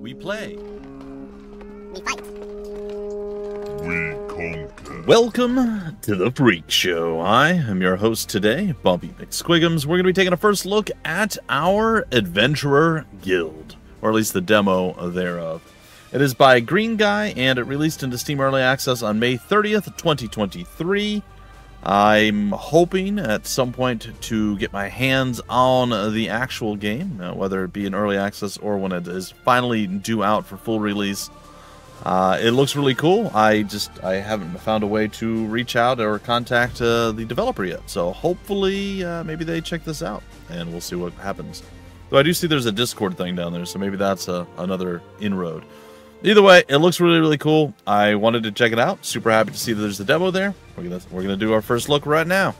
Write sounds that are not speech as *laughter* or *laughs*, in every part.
We play. We fight. We conquer. Welcome to the Phreak Show. I am your host today, Bumpy McSquigums. We're going to be taking a first look at our Adventurer Guild, or at least the demo thereof. It is by Green Guy, and it released into Steam Early Access on May 30th, 2023. I'm hoping at some point to get my hands on the actual game, uh, whether it be in early access or when it is finally due out for full release. Uh, it looks really cool. I just I haven't found a way to reach out or contact uh, the developer yet. So hopefully uh, maybe they check this out and we'll see what happens. Though I do see there's a Discord thing down there, so maybe that's a, another inroad. Either way, it looks really, really cool. I wanted to check it out. Super happy to see that there's a demo there. We're gonna we're gonna do our first look right now.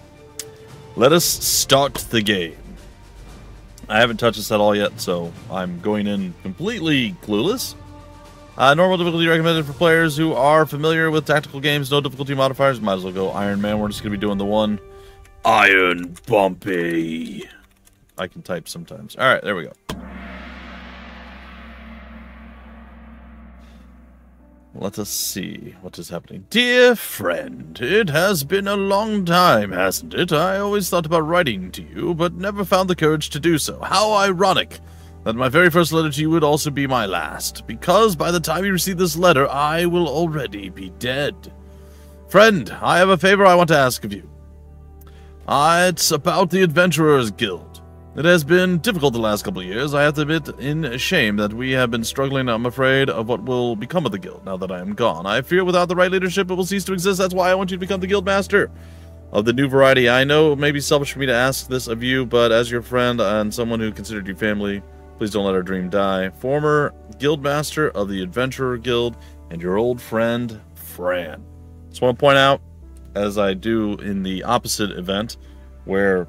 Let us start the game. I haven't touched this at all yet, so I'm going in completely clueless. Uh, normal difficulty recommended for players who are familiar with tactical games. No difficulty modifiers. Might as well go Iron Man. We're just gonna be doing the one Iron Bumpy. I can type sometimes. All right, there we go. Let us see what is happening. Dear friend, it has been a long time, hasn't it? I always thought about writing to you, but never found the courage to do so. How ironic that my very first letter to you would also be my last, because by the time you receive this letter, I will already be dead. Friend, I have a favor I want to ask of you. Uh, it's about the Adventurers Guild. It has been difficult the last couple of years. I have to admit in shame that we have been struggling, I'm afraid, of what will become of the guild now that I am gone. I fear without the right leadership it will cease to exist. That's why I want you to become the guild master of the new variety. I know it may be selfish for me to ask this of you, but as your friend and someone who considered you family, please don't let our dream die. Former guild master of the Adventurer Guild and your old friend, Fran. Just want to point out, as I do in the opposite event, where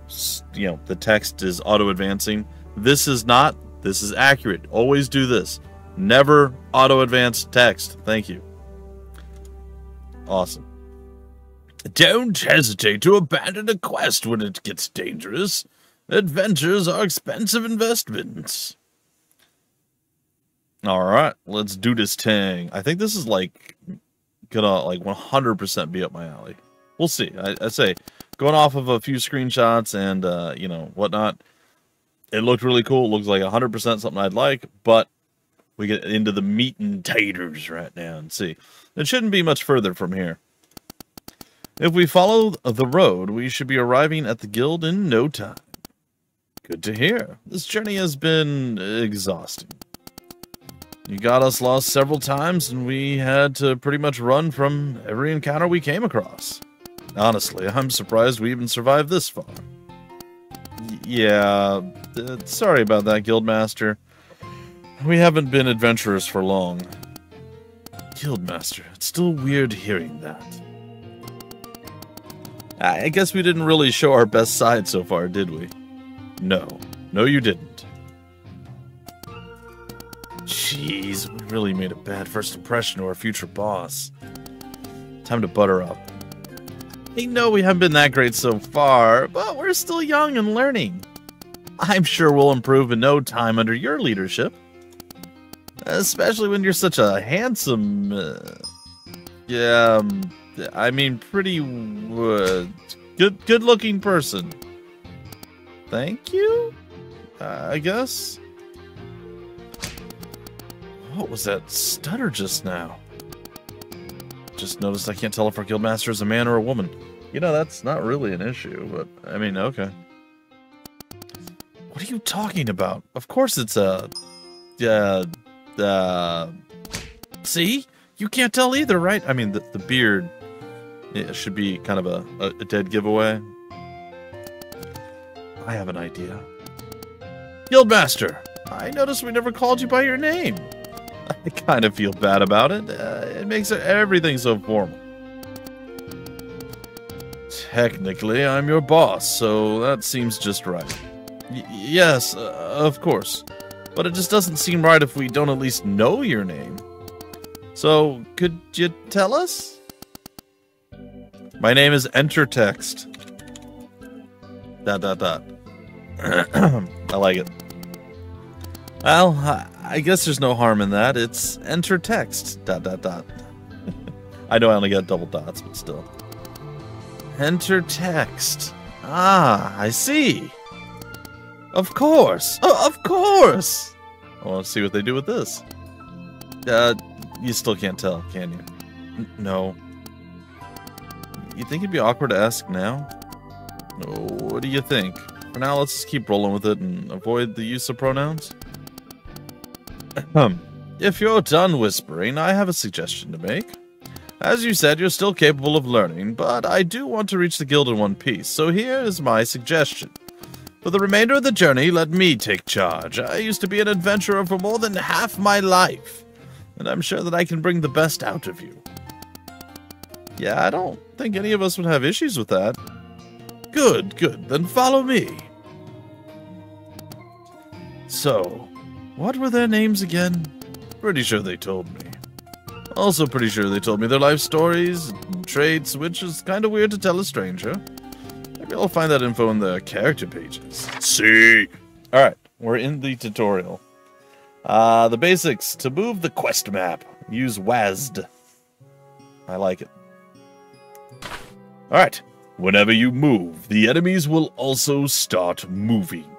you know the text is auto advancing. This is not. This is accurate. Always do this. Never auto advance text. Thank you. Awesome. Don't hesitate to abandon a quest when it gets dangerous. Adventures are expensive investments. All right, let's do this thing. I think this is like gonna like 100% be up my alley. We'll see. I, I say going off of a few screenshots and uh, you know whatnot, it looked really cool. It looks like 100% something I'd like, but we get into the meat and taters right now and see. It shouldn't be much further from here. If we follow the road, we should be arriving at the guild in no time. Good to hear. This journey has been exhausting. You got us lost several times, and we had to pretty much run from every encounter we came across. Honestly, I'm surprised we even survived this far. Y yeah, uh, sorry about that, Guildmaster. We haven't been adventurers for long. Guildmaster, it's still weird hearing that. I guess we didn't really show our best side so far, did we? No. No, you didn't. Jeez, we really made a bad first impression to our future boss. Time to butter up. I know we haven't been that great so far, but we're still young and learning. I'm sure we'll improve in no time under your leadership. Especially when you're such a handsome, uh, yeah, um, I mean, pretty uh, good, good-looking person. Thank you, uh, I guess. What was that stutter just now? Just noticed I can't tell if our guildmaster is a man or a woman. You know, that's not really an issue, but I mean, okay. What are you talking about? Of course it's a... Uh, uh... See? You can't tell either, right? I mean, the, the beard it should be kind of a, a, a dead giveaway. I have an idea. Guildmaster, I noticed we never called you by your name. *laughs* I kind of feel bad about it. Uh, it makes everything so formal. Technically, I'm your boss, so that seems just right. Y yes, uh, of course. But it just doesn't seem right if we don't at least know your name. So, could you tell us? My name is Entertext. Dot dot dot. *clears throat* I like it. Well, I guess there's no harm in that. It's enter text. Dot dot dot. *laughs* I know I only got double dots, but still. Enter text. Ah, I see. Of course. Oh, of course. I want to see what they do with this. Uh, you still can't tell, can you? N no. You think it'd be awkward to ask now? What do you think? For now, let's just keep rolling with it and avoid the use of pronouns. Hmm. if you're done whispering, I have a suggestion to make. As you said, you're still capable of learning, but I do want to reach the guild in one piece, so here is my suggestion. For the remainder of the journey, let me take charge. I used to be an adventurer for more than half my life, and I'm sure that I can bring the best out of you. Yeah, I don't think any of us would have issues with that. Good, good, then follow me. So, what were their names again? Pretty sure they told me. Also pretty sure they told me their life stories, and traits, which is kind of weird to tell a stranger. Maybe I'll find that info in the character pages. See. Alright, we're in the tutorial. Uh, the basics. To move the quest map, use WASD. I like it. Alright. Whenever you move, the enemies will also start moving.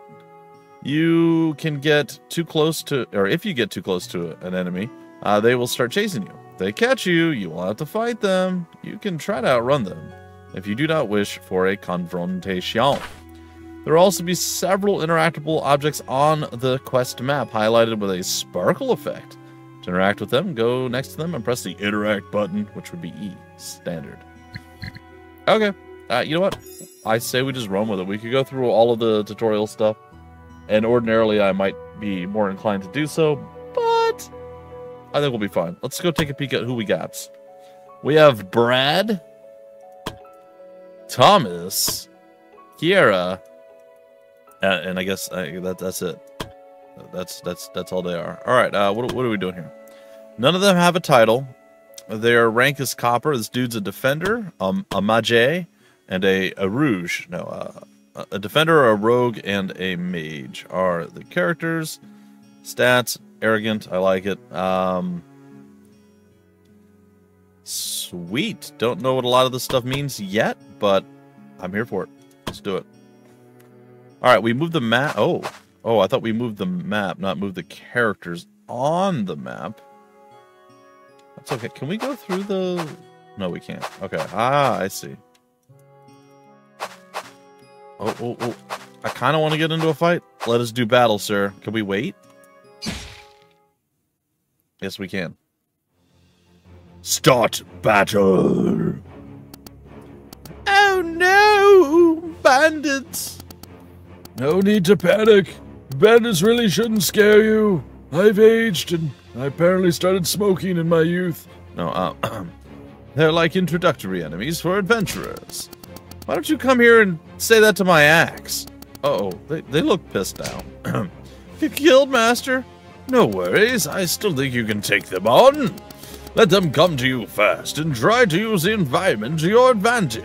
You can get too close to, or if you get too close to an enemy, uh, they will start chasing you. They catch you, you will have to fight them. You can try to outrun them if you do not wish for a confrontation. There will also be several interactable objects on the quest map, highlighted with a sparkle effect. To interact with them, go next to them and press the interact button, which would be E, standard. *laughs* Okay, uh, you know what? I say we just run with it. We could go through all of the tutorial stuff, and ordinarily I might be more inclined to do so, but I think we'll be fine. Let's go take a peek at who we got. We have Brad, Thomas, Kiera, and, I guess that that's it. That's that's that's all they are. All right. Uh, what what are we doing here? None of them have a title. Their rank is copper. This dude's a defender, um, a mage, and a a rouge. No, uh, a defender, a rogue, and a mage are the characters. Stats, arrogant. I like it. Um, sweet. Don't know what a lot of this stuff means yet, but I'm here for it. Let's do it. All right, we moved the map. Oh, oh, I thought we moved the map, not moved the characters on the map. That's okay. Can we go through the? No, we can't. Okay. Ah, I see. Oh, oh, oh. I kind of want to get into a fight. Let us do battle, sir. Can we wait? Yes, we can. Start battle. Oh no! Bandits! No need to panic. Bandits really shouldn't scare you. I've aged and I apparently started smoking in my youth. No, uh, *clears throat* they're like introductory enemies for adventurers. Why don't you come here and say that to my axe? Uh oh, they, they look pissed now. *clears throat* you killed Master? No worries, I still think you can take them on. Let them come to you first and try to use the environment to your advantage.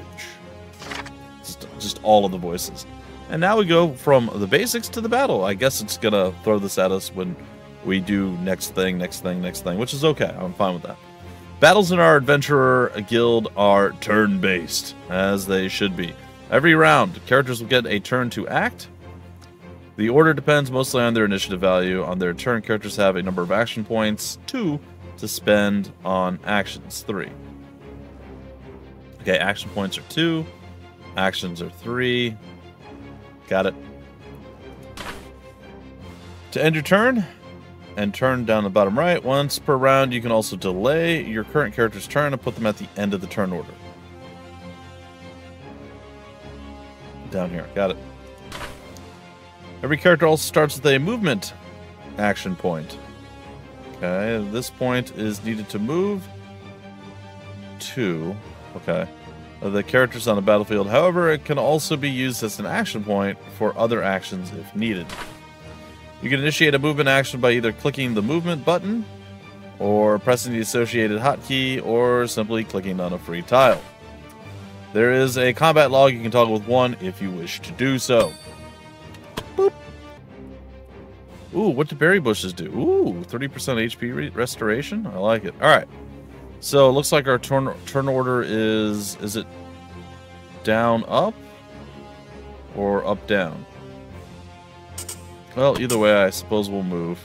Just, just all of the voices. And now we go from the basics to the battle. I guess it's gonna throw this at us when we do next thing, next thing, next thing, which is okay. I'm fine with that. Battles in our adventurer guild are turn-based, as they should be. Every round, characters will get a turn to act. The order depends mostly on their initiative value. On their turn, characters have a number of action points, two to spend on actions, three. Okay, action points are two, actions are three. Got it. To end your turn, and turn down the bottom right. Once per round, you can also delay your current character's turn and put them at the end of the turn order. Down here, got it. Every character also starts with a movement action point. Okay, this point is needed to move to. Okay. The characters on the battlefield. However, it can also be used as an action point for other actions if needed. You can initiate a movement action by either clicking the movement button, or pressing the associated hotkey, or simply clicking on a free tile. There is a combat log you can toggle with one if you wish to do so. Boop. Ooh, what do berry bushes do? Ooh, 30% HP re restoration? I like it. All right. So it looks like our turn turn order is is it down up or up down? Well, either way, I suppose we'll move.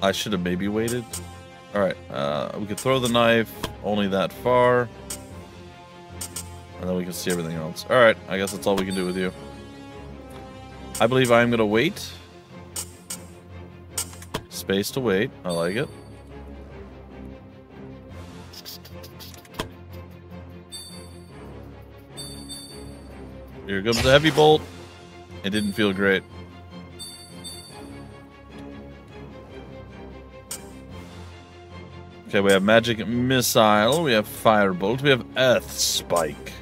I should have maybe waited. All right, uh, we could throw the knife only that far. And then we can see everything else. All right, I guess that's all we can do with you. I believe I'm going to wait. Space to wait. I like it. Here comes the heavy bolt. It didn't feel great. Okay, we have magic missile, we have firebolt, we have earth spike,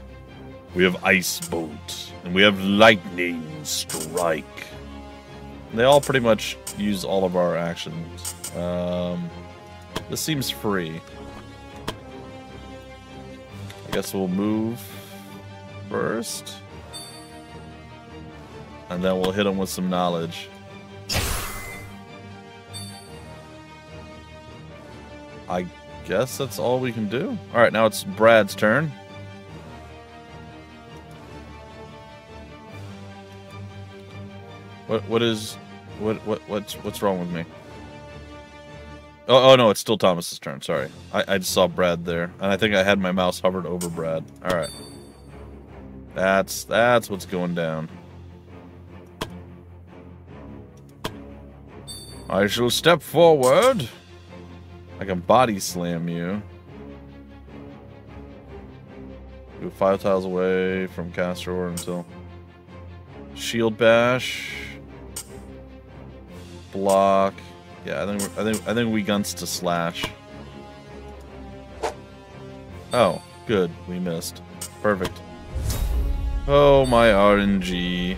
we have ice bolt, and we have lightning strike. They all pretty much use all of our actions. Um, this seems free. I guess we'll move first. And then we'll hit them with some knowledge. I guess that's all we can do. All right, now it's Brad's turn. What what is what what what's what's wrong with me? Oh, oh no, it's still Thomas's turn. Sorry, I, I just saw Brad there, and I think I had my mouse hovered over Brad. All right, that's that's what's going down. I shall step forward. I can body slam you. Go five tiles away from Castor until shield bash. Block. Yeah, I think I think I think we guns to slash. Oh, good. We missed. Perfect. Oh my RNG.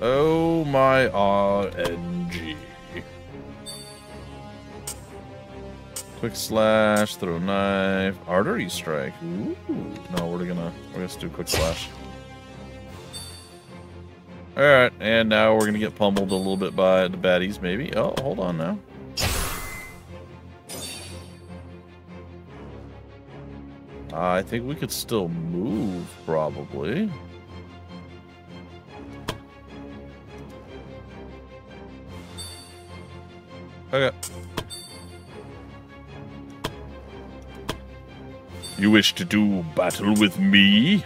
Oh my RNG. Quick slash, throw knife, artery strike. Ooh. No, we're gonna we're gonna do quick slash. All right, and now we're gonna get pummeled a little bit by the baddies, maybe. Oh, hold on now. I think we could still move, probably. Okay. You wish to do battle with me?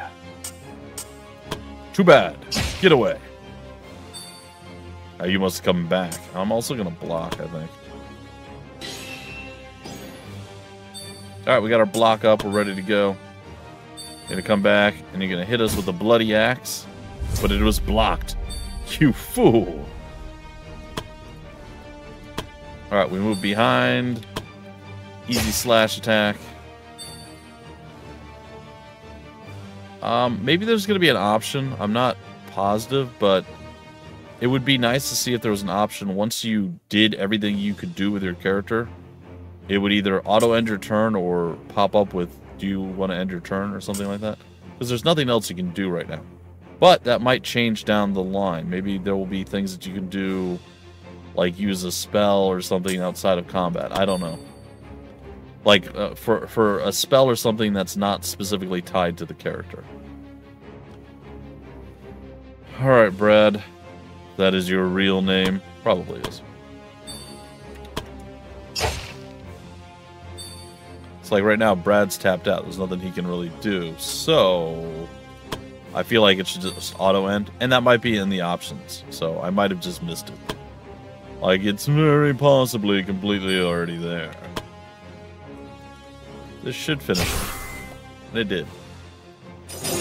Too bad. Get away. Uh, you must come back. I'm also going to block, I think. Alright, we got our block up. We're ready to go. To come back, and you're going to hit us with a bloody axe. But it was blocked. *laughs* You fool. Alright, we move behind. Easy slash attack. Um, maybe there's going to be an option. I'm not positive, but it would be nice to see if there was an option once you did everything you could do with your character. It would either auto end your turn or pop up with do you want to end your turn or something like that. Because there's nothing else you can do right now. But that might change down the line. Maybe there will be things that you can do like use a spell or something outside of combat. I don't know. Like uh, for for a spell or something that's not specifically tied to the character. All right, Brad. That is your real name. Probably is. It's like right now, Brad's tapped out. There's nothing he can really do. So, I feel like it should just auto end. And that might be in the options. So, I might have just missed it. Like, it's very possibly completely already there. This should finish it. It did.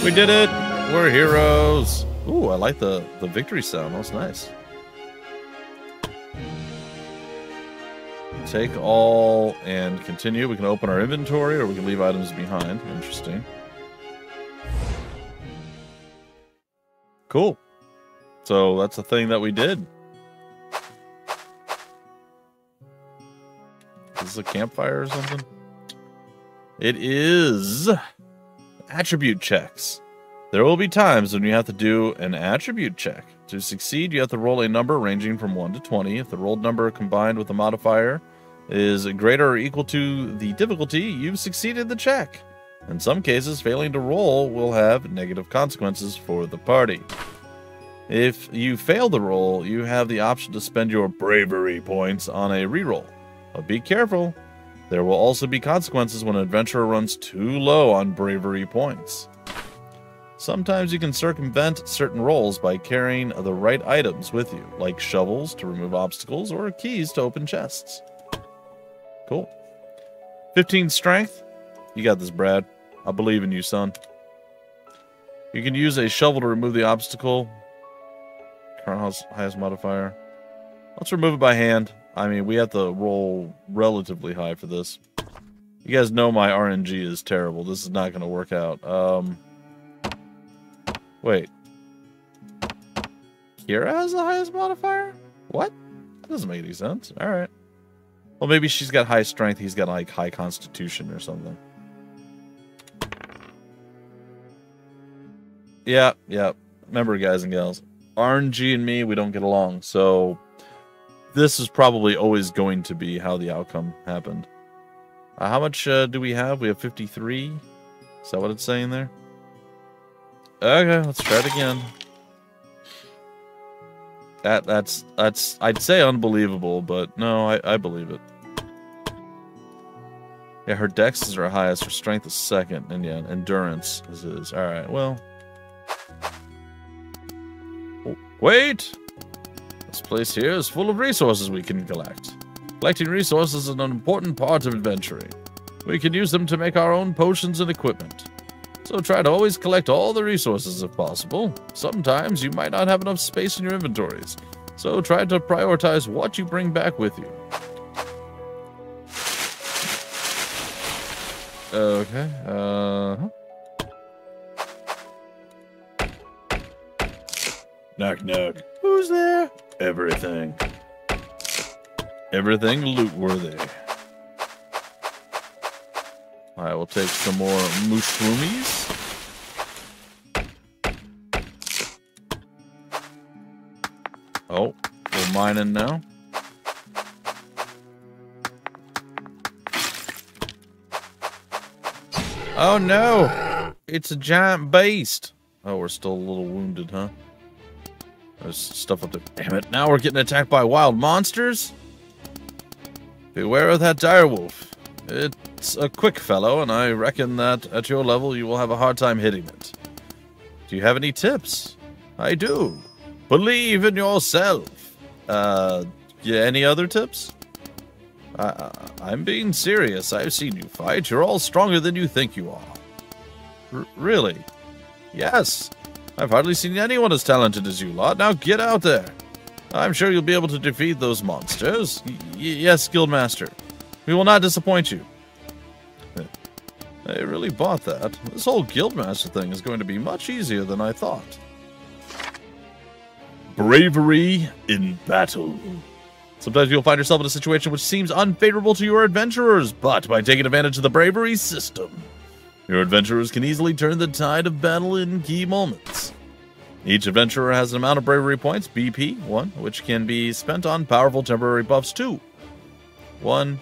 We did it! We're heroes! Ooh, I like the, the victory sound. That was nice. Take all and continue. We can open our inventory or we can leave items behind. Interesting. Cool. So that's a thing that we did. Is this a campfire or something? It is attribute checks. There will be times when you have to do an attribute check. To succeed, you have to roll a number ranging from 1 to 20. If the rolled number combined with the modifier is greater or equal to the difficulty, you've succeeded the check. In some cases, failing to roll will have negative consequences for the party. If you fail the roll, you have the option to spend your bravery points on a reroll. But be careful, there will also be consequences when an adventurer runs too low on bravery points. Sometimes you can circumvent certain rolls by carrying the right items with you, like shovels to remove obstacles or keys to open chests. Cool. 15 strength. You got this, Brad. I believe in you, son. You can use a shovel to remove the obstacle. Current highest modifier. Let's remove it by hand. I mean, we have to roll relatively high for this. You guys know my RNG is terrible. This is not going to work out. Um... Wait. Kiera has the highest modifier? What? That doesn't make any sense. Alright. Well, maybe she's got high strength, he's got, like, high constitution or something. Yeah, yeah. Remember, guys and gals, RNG and me, we don't get along, so this is probably always going to be how the outcome happened. Uh, how much uh, do we have? We have 53? Is that what it's saying there? Okay, let's try it again. That that's that's I'd say unbelievable, but no, I, I believe it. Yeah, her dex is her highest, her strength is second, and yeah, endurance is his. Alright, well. Oh, wait! This place here is full of resources we can collect. Collecting resources is an important part of adventuring. We can use them to make our own potions and equipment. So try to always collect all the resources if possible. Sometimes you might not have enough space in your inventories, so try to prioritize what you bring back with you. Okay, uh. Knock, knock. Who's there? Everything. Everything loot worthy. I will take some more mushroomies. Oh, we're mining now. Oh no! It's a giant beast! Oh, we're still a little wounded, huh? There's stuff up there. Damn it, now we're getting attacked by wild monsters? Beware of that direwolf. It's a quick fellow, and I reckon that at your level you will have a hard time hitting it. Do you have any tips? I do. Believe in yourself. Uh, yeah, any other tips? I, I'm being serious. I've seen you fight. You're all stronger than you think you are. R really? Yes. I've hardly seen anyone as talented as you lot. Now get out there. I'm sure you'll be able to defeat those monsters. Y yes, Guildmaster. We will not disappoint you. I really bought that. This whole Guildmaster thing is going to be much easier than I thought. Bravery in battle. Sometimes you'll find yourself in a situation which seems unfavorable to your adventurers, but by taking advantage of the bravery system, your adventurers can easily turn the tide of battle in key moments. Each adventurer has an amount of bravery points, BP, 1, which can be spent on powerful temporary buffs, 2. 1,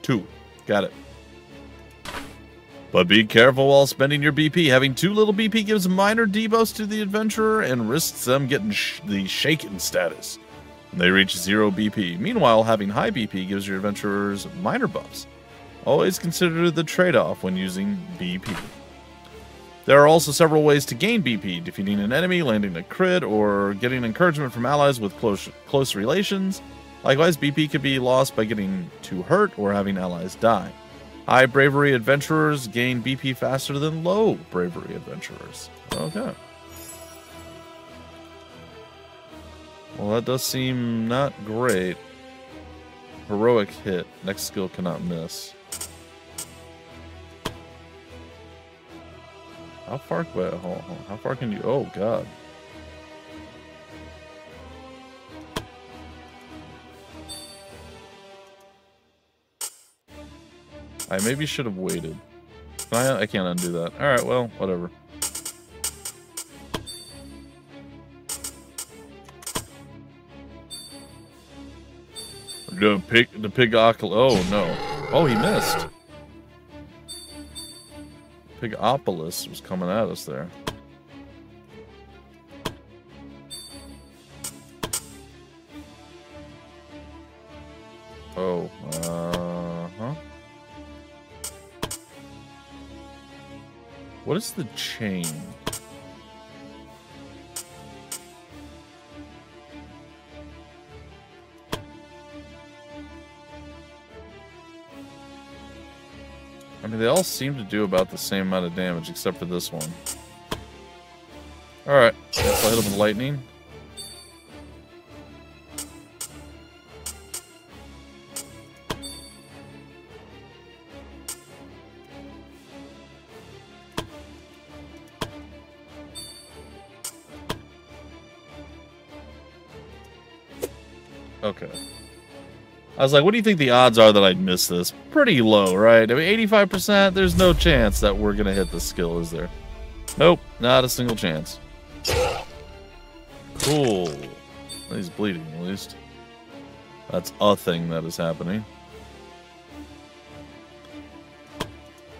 2. Got it. But be careful while spending your BP. Having too little BP gives minor debuffs to the adventurer and risks them getting sh the shaken status. They reach zero BP. Meanwhile, having high BP gives your adventurers minor buffs. Always consider the trade-off when using BP. There are also several ways to gain BP, defeating an enemy, landing a crit, or getting encouragement from allies with close, close relations. Likewise, BP can be lost by getting too hurt or having allies die. High bravery adventurers gain BP faster than low bravery adventurers. Okay. Well, that does seem not great. Heroic hit. Next skill cannot miss. How far? Wait, hold on. How far can you? Oh God. I maybe should have waited. I, I can't undo that. All right, well, whatever. The pig, the pig, oh no. Oh, he missed. Pigopolis was coming at us there. Oh, uh huh. What is the chain? Mean, they all seem to do about the same amount of damage, except for this one. Alright, let's hit him with lightning. I was like, what do you think the odds are that I'd miss this? Pretty low, right? I mean, 85%, there's no chance that we're going to hit the skill, is there? Nope, not a single chance. Cool. He's bleeding, at least. That's a thing that is happening.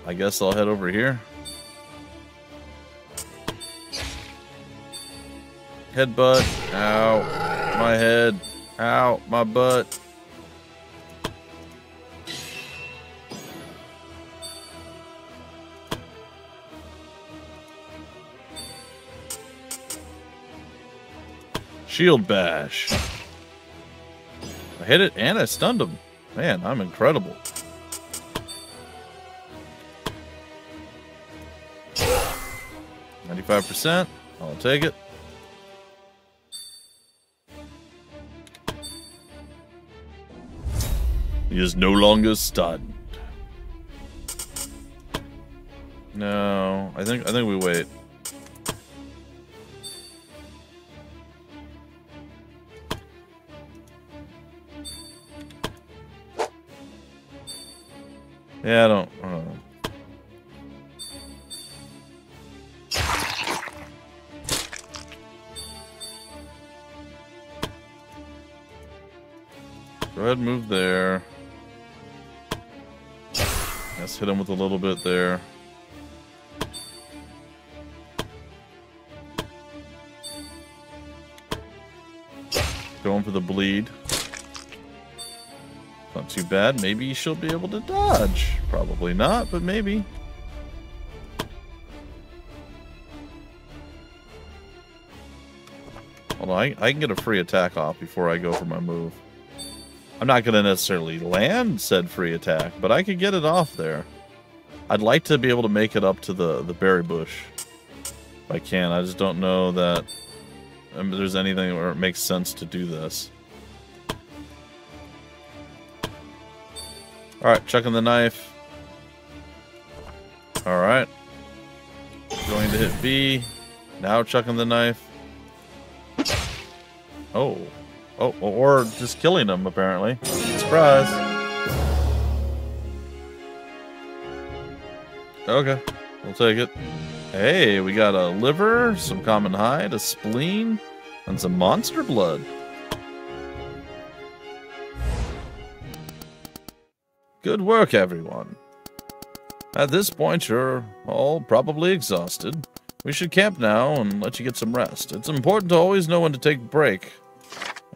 I guess I'll head over here. Headbutt. Ow. My head. Ow. My butt. Shield bash. I hit it and I stunned him. Man, I'm incredible. Ninety-five percent. I'll take it. He is no longer stunned. No, I think I think we wait. Yeah, I don't. I don't know. Go ahead move there. Let's hit him with a little bit there. Going for the bleed. Too bad. Maybe she'll be able to dodge. Probably not, but maybe. Hold on, I, I can get a free attack off before I go for my move. I'm not going to necessarily land said free attack, but I could get it off there. I'd like to be able to make it up to the, the berry bush. If I can. I just don't know that um, there's anything where it makes sense to do this. Alright, chucking the knife. Alright. Going to hit B. Now chucking the knife. Oh. oh. Oh, or just killing him, apparently. Surprise. Okay, we'll take it. Hey, we got a liver, some common hide, a spleen, and some monster blood. Good work, everyone. At this point, you're all probably exhausted. We should camp now and let you get some rest. It's important to always know when to take a break.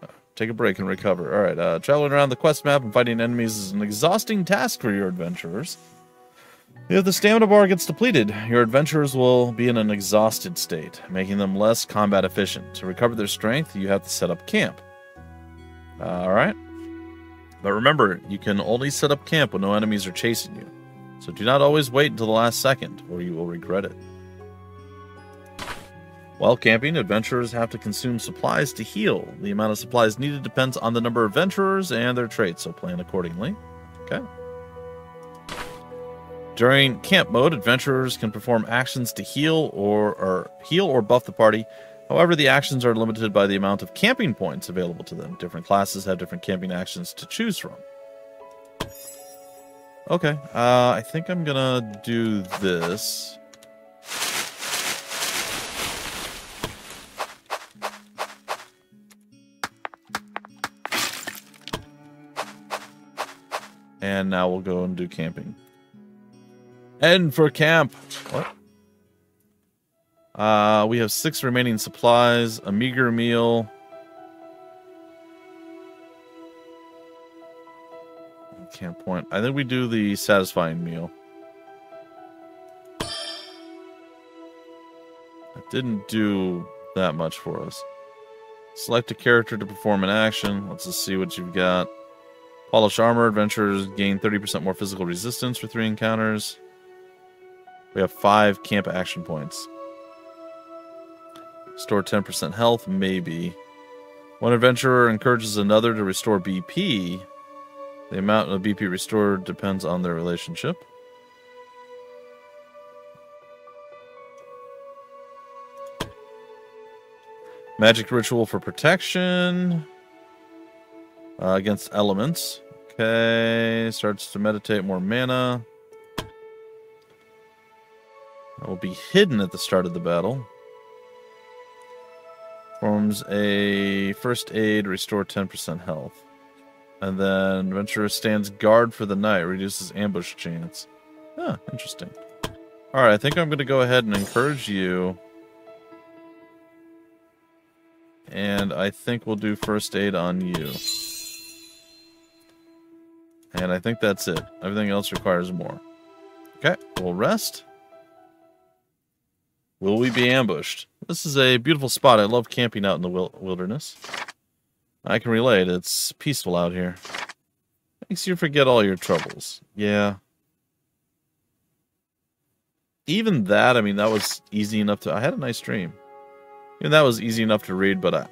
Uh, take a break and recover. Alright, uh, traveling around the quest map and fighting enemies is an exhausting task for your adventurers. If the stamina bar gets depleted, your adventurers will be in an exhausted state, making them less combat efficient. To recover their strength, you have to set up camp. Alright. But remember, you can only set up camp when no enemies are chasing you. So do not always wait until the last second, or you will regret it. While camping, adventurers have to consume supplies to heal. The amount of supplies needed depends on the number of adventurers and their traits, so plan accordingly. Okay. During camp mode, adventurers can perform actions to heal or, or heal or buff the party. However, the actions are limited by the amount of camping points available to them. Different classes have different camping actions to choose from. Okay, uh, I think I'm gonna do this. And now we'll go and do camping. End for camp. What? Uh, we have six remaining supplies, a meager meal. Camp point. I think we do the satisfying meal. That didn't do that much for us. Select a character to perform an action. Let's just see what you've got. Polish armor. Adventurers gain 30% more physical resistance for three encounters. We have five camp action points. Store 10% health, maybe. One adventurer encourages another to restore BP. The amount of BP restored depends on their relationship. Magic ritual for protection uh, against elements. Okay, starts to meditate more mana. That will be hidden at the start of the battle. Forms a first aid, restore 10% health. And then Adventurer stands guard for the night, reduces ambush chance. Ah, interesting. Alright, I think I'm going to go ahead and encourage you. And I think we'll do first aid on you. And I think that's it. Everything else requires more. Okay, we'll rest. Will we be ambushed? This is a beautiful spot. I love camping out in the wilderness. I can relate. It's peaceful out here. Makes you forget all your troubles. Yeah. Even that, I mean, that was easy enough to... I had a nice dream. Even that was easy enough to read, but I,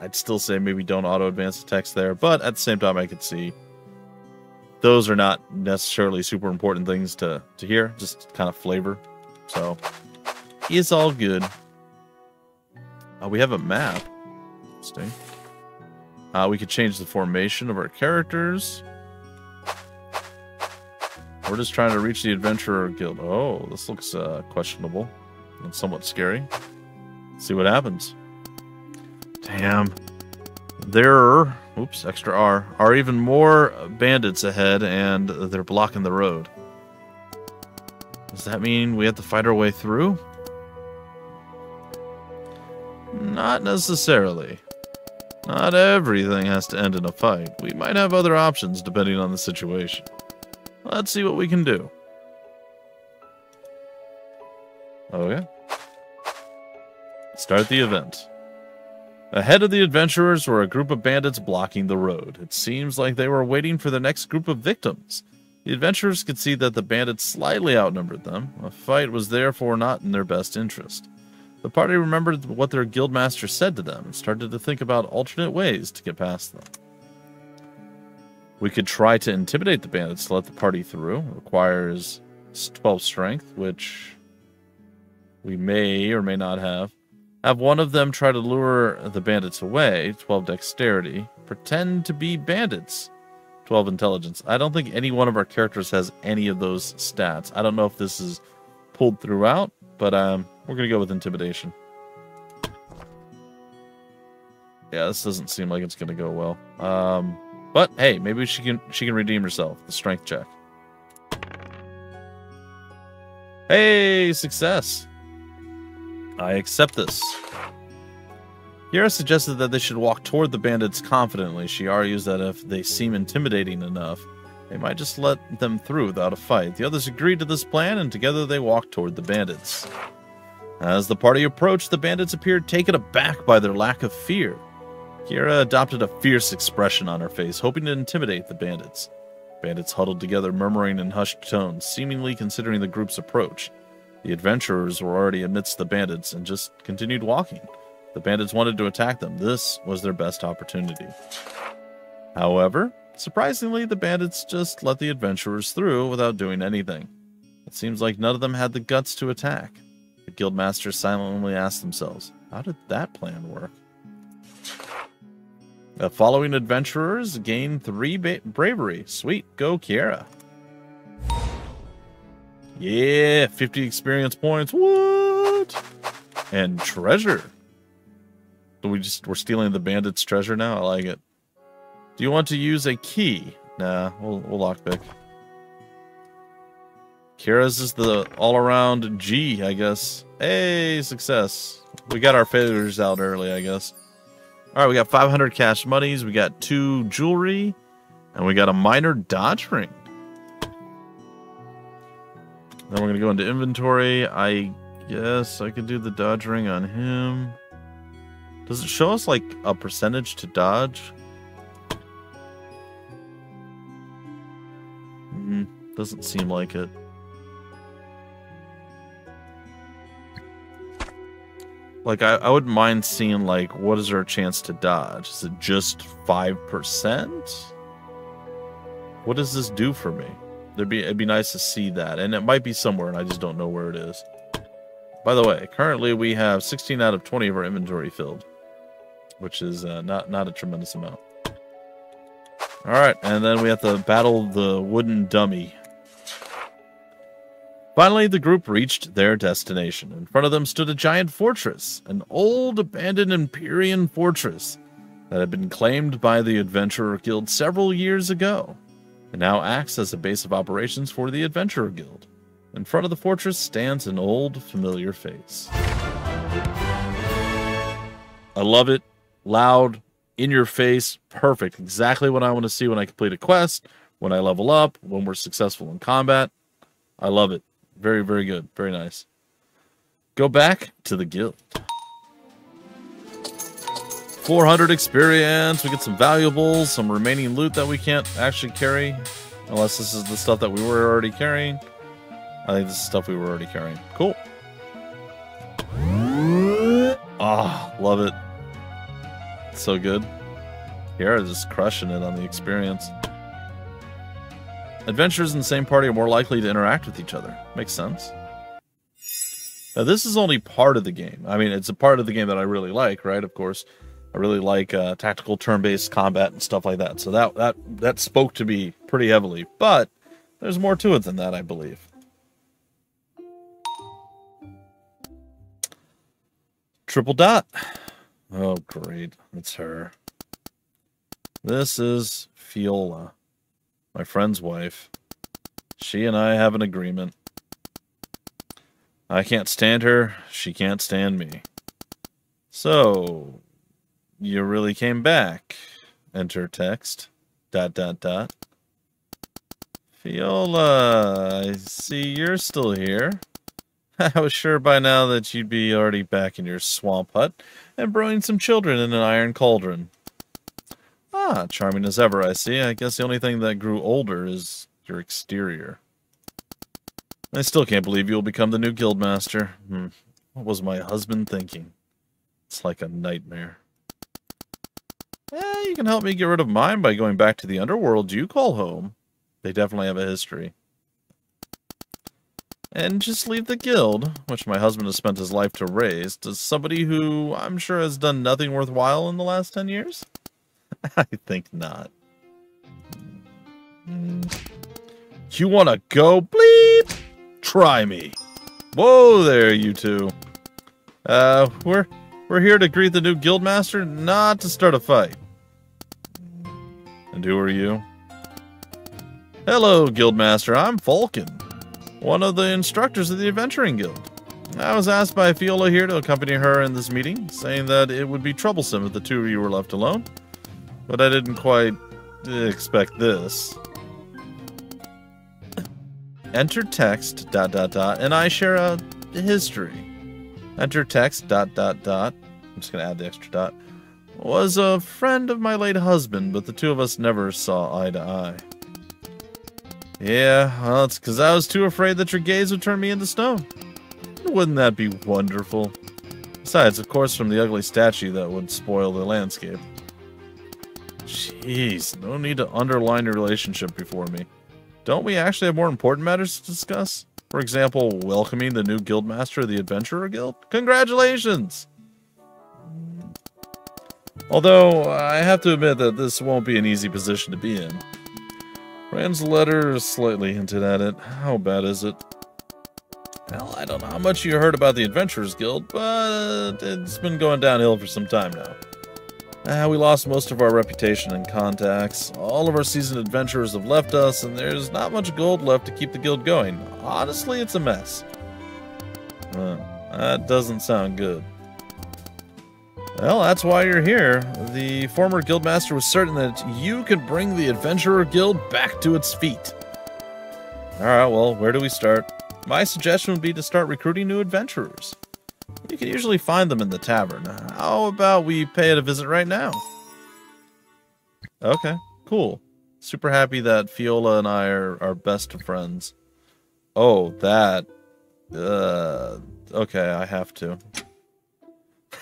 I'd still say maybe don't auto-advance the text there. But at the same time, I could see those are not necessarily super important things to, to hear. Just kind of flavor. So, it's all good. Uh, we have a map. Interesting. Uh, we could change the formation of our characters. We're just trying to reach the Adventurer Guild. Oh, this looks uh, questionable and somewhat scary. Let's see what happens. Damn. There, oops, extra R, are even more bandits ahead and they're blocking the road. Does that mean we have to fight our way through? Not necessarily. Not everything has to end in a fight. We might have other options depending on the situation. Let's see what we can do. Okay. Start the event. Ahead of the adventurers were a group of bandits blocking the road. It seems like they were waiting for the next group of victims. The adventurers could see that the bandits slightly outnumbered them. A fight was therefore not in their best interest. The party remembered what their guildmaster said to them and started to think about alternate ways to get past them. We could try to intimidate the bandits to let the party through. It requires 12 strength, which we may or may not have. Have one of them try to lure the bandits away, 12 dexterity. Pretend to be bandits, 12 intelligence. I don't think any one of our characters has any of those stats. I don't know if this is pulled throughout, but um, we're going to go with intimidation. Yeah, this doesn't seem like it's going to go well. Um, but hey, maybe she can she can redeem herself. The strength check. Hey, success. I accept this. Kiera suggested that they should walk toward the bandits confidently. She argues that if they seem intimidating enough, they might just let them through without a fight. The others agreed to this plan, and together they walked toward the bandits. As the party approached, the bandits appeared taken aback by their lack of fear. Kiera adopted a fierce expression on her face, hoping to intimidate the bandits. Bandits huddled together, murmuring in hushed tones, seemingly considering the group's approach. The adventurers were already amidst the bandits and just continued walking. The bandits wanted to attack them. This was their best opportunity. However, surprisingly, the bandits just let the adventurers through without doing anything. It seems like none of them had the guts to attack. Guildmasters silently asked themselves, how did that plan work? The following adventurers gain three bravery. Sweet, go Kiera. Yeah, 50 experience points. What? And treasure. So we just we're stealing the bandit's treasure now. I like it. Do you want to use a key? Nah, we'll, we'll lockpick. Kiera's is the all-around G, I guess. Hey, success. We got our failures out early, I guess. All right, we got 500 cash monies. We got two jewelry. And we got a minor dodge ring. Then we're going to go into inventory. I guess I could do the dodge ring on him. Does it show us, like, a percentage to dodge? Mm, doesn't seem like it. Like, I, I wouldn't mind seeing, like, what is our chance to dodge? Is it just 5%? What does this do for me? It'd be, it'd be nice to see that. And it might be somewhere, and I just don't know where it is. By the way, currently we have 16 out of 20 of our inventory filled. Which is uh, not, not a tremendous amount. Alright, and then we have to battle the wooden dummy. Finally, the group reached their destination. In front of them stood a giant fortress, an old abandoned Empyrean fortress that had been claimed by the Adventurer Guild several years ago, and now acts as a base of operations for the Adventurer Guild. In front of the fortress stands an old familiar face. I love it. Loud, in your face, perfect. Exactly what I want to see when I complete a quest, when I level up, when we're successful in combat. I love it. Very, very good. Very nice. Go back to the guild. 400 experience. We get some valuables, some remaining loot that we can't actually carry. Unless this is the stuff that we were already carrying. I think this is stuff we were already carrying. Cool. Ah, oh, love it. So good. Here, just crushing it on the experience. Adventurers in the same party are more likely to interact with each other. Makes sense. Now, this is only part of the game. I mean, it's a part of the game that I really like, right? Of course, I really like uh, tactical turn-based combat and stuff like that. So that that that spoke to me pretty heavily. But there's more to it than that, I believe. Triple dot. Oh, great. It's her. This is Fiola my friend's wife. She and I have an agreement. I can't stand her, she can't stand me. So, you really came back. Enter text. Dot, dot, dot. Fiola, I see you're still here. *laughs* I was sure by now that you'd be already back in your swamp hut and brewing some children in an iron cauldron. Ah, charming as ever, I see. I guess the only thing that grew older is your exterior. I still can't believe you'll become the new guildmaster. Hmm. What was my husband thinking? It's like a nightmare. Eh, you can help me get rid of mine by going back to the underworld you call home. They definitely have a history. And just leave the guild, which my husband has spent his life to raise, to somebody who I'm sure has done nothing worthwhile in the last ten years? *laughs* I think not. You want to go? Bleep! Try me. Whoa there, you two. Uh, we're we're here to greet the new guildmaster, not to start a fight. And who are you? Hello, guildmaster. I'm Falcon, one of the instructors of the Adventuring Guild. I was asked by Fiola here to accompany her in this meeting, saying that it would be troublesome if the two of you were left alone. But I didn't quite expect this. Enter text, dot, dot, dot, and I share a history. Enter text, dot, dot, dot. I'm just to add the extra dot. Was a friend of my late husband, but the two of us never saw eye to eye. Yeah, well, it's because I was too afraid that your gaze would turn me into stone. Wouldn't that be wonderful? Besides, of course, from the ugly statue that would spoil the landscape. Jeez, no need to underline your relationship before me. Don't we actually have more important matters to discuss? For example, welcoming the new guildmaster of the Adventurer Guild? Congratulations! Although, I have to admit that this won't be an easy position to be in. Rand's letter slightly hinted at it. How bad is it? Well, I don't know how much you heard about the Adventurers Guild, but it's been going downhill for some time now. Ah, we lost most of our reputation and contacts. All of our seasoned adventurers have left us, and there's not much gold left to keep the guild going. Honestly, it's a mess. Uh, that doesn't sound good. Well, that's why you're here. The former guildmaster was certain that you could bring the Adventurer Guild back to its feet. Alright, well, where do we start? My suggestion would be to start recruiting new adventurers. You can usually find them in the tavern. How about we pay it a visit right now? Okay, cool. Super happy that Fiola and I are, are best friends. Oh, that. Uh, okay, I have to.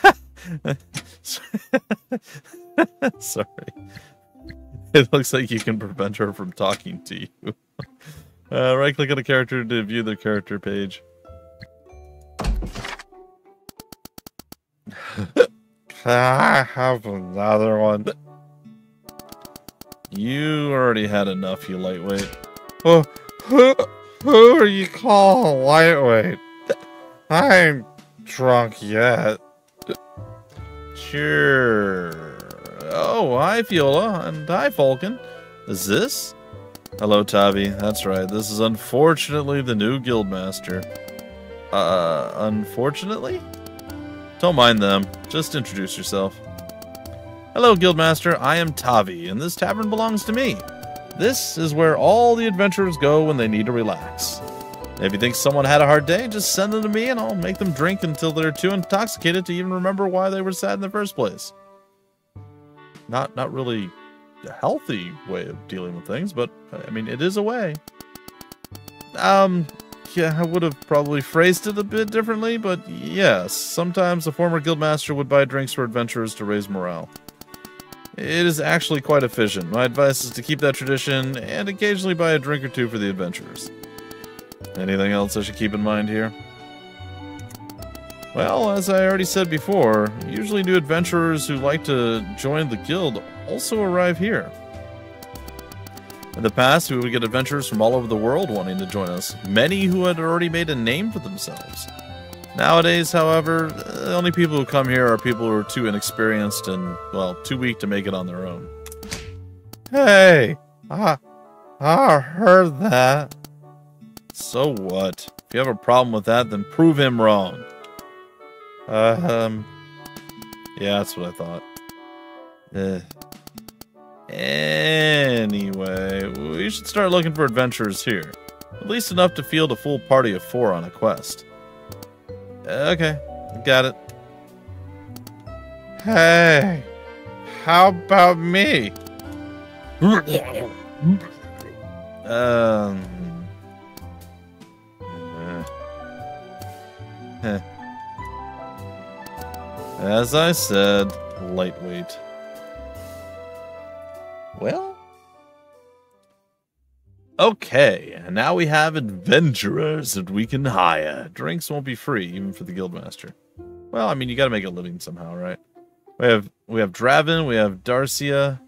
*laughs* Sorry. It looks like you can prevent her from talking to you. Uh, right click on a character to view the character page. *laughs* I have another one. You already had enough, you lightweight. Oh, who, who are you calling lightweight? I ain't drunk yet. Sure. Oh, hi, Fiola, and hi, Falcon. Is this? Hello, Tavi. That's right. This is unfortunately the new guildmaster. Uh, unfortunately? Don't mind them. Just introduce yourself. Hello, Guildmaster. I am Tavi, and this tavern belongs to me. This is where all the adventurers go when they need to relax. If you think someone had a hard day, just send them to me and I'll make them drink until they're too intoxicated to even remember why they were sad in the first place. Not not really a healthy way of dealing with things, but I mean it is a way. Um I would have probably phrased it a bit differently, but yes, sometimes a former guildmaster would buy drinks for adventurers to raise morale. It is actually quite efficient. My advice is to keep that tradition and occasionally buy a drink or two for the adventurers. Anything else I should keep in mind here? Well, as I already said before, usually new adventurers who like to join the guild also arrive here. In the past, we would get adventurers from all over the world wanting to join us, many who had already made a name for themselves. Nowadays, however, the only people who come here are people who are too inexperienced and, well, too weak to make it on their own. Hey, I, I heard that. So what? If you have a problem with that, then prove him wrong. Uh, um, yeah, that's what I thought. Eh. Anyway, we should start looking for adventurers here. At least enough to field a full party of four on a quest. Okay, got it. Hey, how about me? um. eh. *laughs* As I said, lightweight. Well. Okay, and now we have adventurers that we can hire. Drinks won't be free, even for the guildmaster. Well, I mean, you got to make a living somehow, right? We have we have Draven, we have Darcia,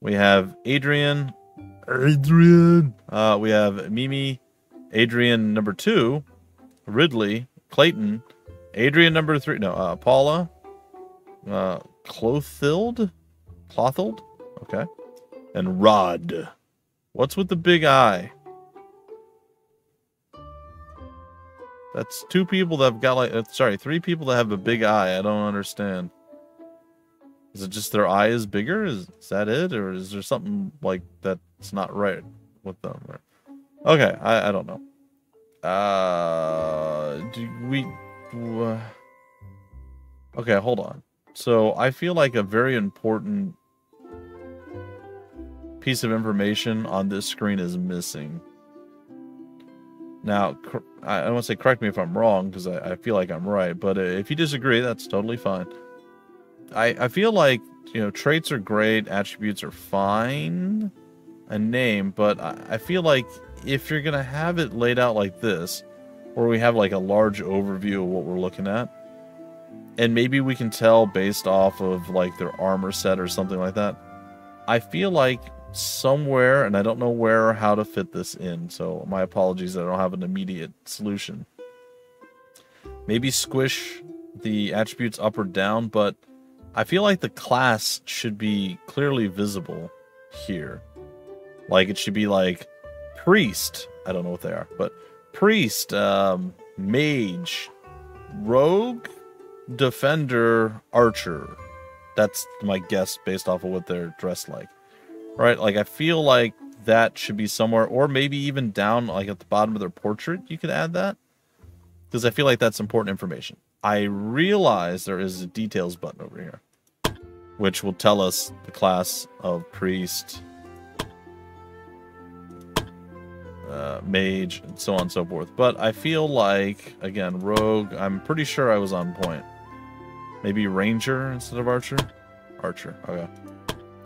we have Adrian, Adrian. Uh, we have Mimi, Adrian number two, Ridley, Clayton, Adrian number three. No, uh, Paula, uh, Clothild, Clothild. Okay, and Rod. What's with the big eye? That's two people that have got like, uh, sorry, three people that have a big eye. I don't understand. Is it just their eye is bigger? Is, is that it? Or is there something like that's not right with them? Okay, I, I don't know. Uh, do we... Uh, okay, hold on. So I feel like a very important piece of information on this screen is missing. Now, I don't want to say correct me if I'm wrong, because I, I, feel like I'm right, but uh, if you disagree, that's totally fine. I, I feel like, you know, traits are great, attributes are fine, a name, but I, I feel like if you're going to have it laid out like this, where we have like a large overview of what we're looking at, and maybe we can tell based off of like their armor set or something like that, I feel like somewhere, and I don't know where or how to fit this in, so my apologies, I don't have an immediate solution. Maybe squish the attributes up or down, but I feel like the class should be clearly visible here. Like it should be like priest. I don't know what they are, but priest, um, mage, rogue, defender, archer. That's my guess based off of what they're dressed like. Right? Like I feel like that should be somewhere, or maybe even down like at the bottom of their portrait, you could add that. Because I feel like that's important information. I realize there is a details button over here, which will tell us the class of priest, uh, mage, and so on and so forth. But I feel like, again, rogue, I'm pretty sure I was on point. Maybe ranger instead of archer? Archer, okay.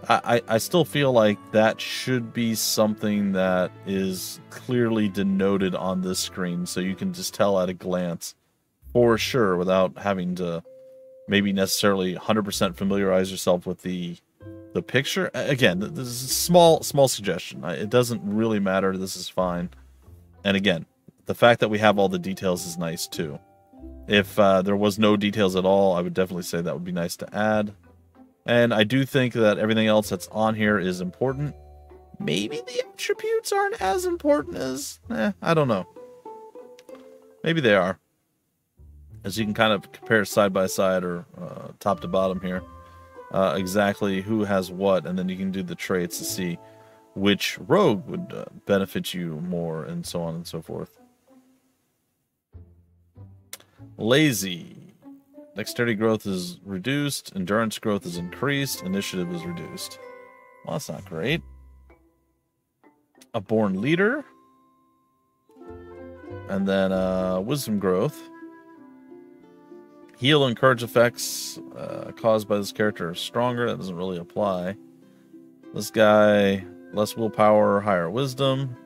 I, I still feel like that should be something that is clearly denoted on this screen so you can just tell at a glance for sure without having to maybe necessarily 100% familiarize yourself with the the picture. Again this is a small small suggestion. It doesn't really matter. This is fine. And again the fact that we have all the details is nice too. If uh, there was no details at all i would definitely say that would be nice to add and I do think that everything else that's on here is important. Maybe the attributes aren't as important as, eh, I don't know. Maybe they are. As you can kind of compare side by side or uh, top to bottom here, uh, exactly who has what, and then you can do the traits to see which rogue would uh, benefit you more, and so on and so forth. Lazy. Dexterity growth is reduced, endurance growth is increased, initiative is reduced. Well, that's not great. A born leader. And then uh, wisdom growth. Heal and courage effects uh, caused by this character are stronger. That doesn't really apply. This guy, less willpower, higher wisdom.